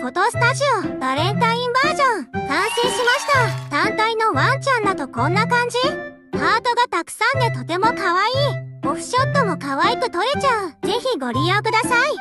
フォトスタジオバレンタインバージョン。完成しました単体のワンちゃんだとこんな感じ？ハートがたくさんでとても可愛い。オフショットも可愛く撮れちゃう。ぜひご利用ください。